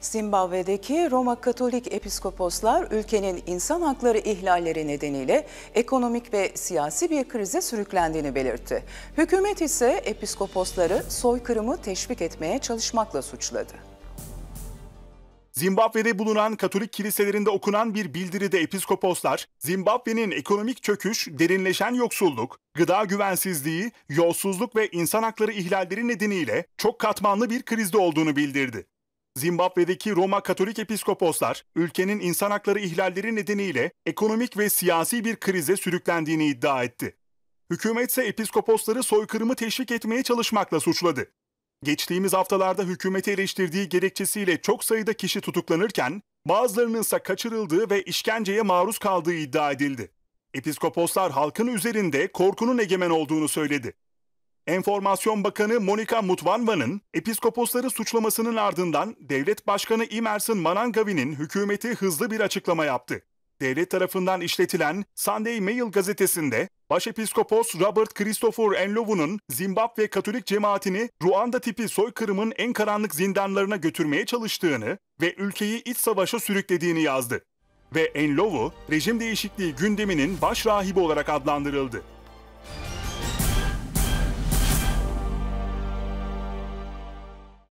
Zimbabwe'deki Roma Katolik Episkoposlar ülkenin insan hakları ihlalleri nedeniyle ekonomik ve siyasi bir krize sürüklendiğini belirtti. Hükümet ise episkoposları soykırımı teşvik etmeye çalışmakla suçladı. Zimbabwe'de bulunan Katolik kiliselerinde okunan bir bildiride episkoposlar, Zimbabwe'nin ekonomik çöküş, derinleşen yoksulluk, gıda güvensizliği, yolsuzluk ve insan hakları ihlalleri nedeniyle çok katmanlı bir krizde olduğunu bildirdi. Zimbabwe'deki Roma Katolik Episkoposlar, ülkenin insan hakları ihlalleri nedeniyle ekonomik ve siyasi bir krize sürüklendiğini iddia etti. Hükümet ise episkoposları soykırımı teşvik etmeye çalışmakla suçladı. Geçtiğimiz haftalarda hükümeti eleştirdiği gerekçesiyle çok sayıda kişi tutuklanırken bazılarının ise kaçırıldığı ve işkenceye maruz kaldığı iddia edildi. Episkoposlar halkın üzerinde korkunun egemen olduğunu söyledi. Enformasyon Bakanı Monika Mutvanva'nın episkoposları suçlamasının ardından Devlet Başkanı Emerson Manangavi'nin hükümeti hızlı bir açıklama yaptı. Devlet tarafından işletilen Sunday Mail gazetesinde Başepiskopos Robert Christopher Enlovu'nun Zimbabwe Katolik cemaatini Ruanda tipi soykırımın en karanlık zindanlarına götürmeye çalıştığını ve ülkeyi iç savaşa sürüklediğini yazdı. Ve Enlovu, rejim değişikliği gündeminin baş rahibi olarak adlandırıldı.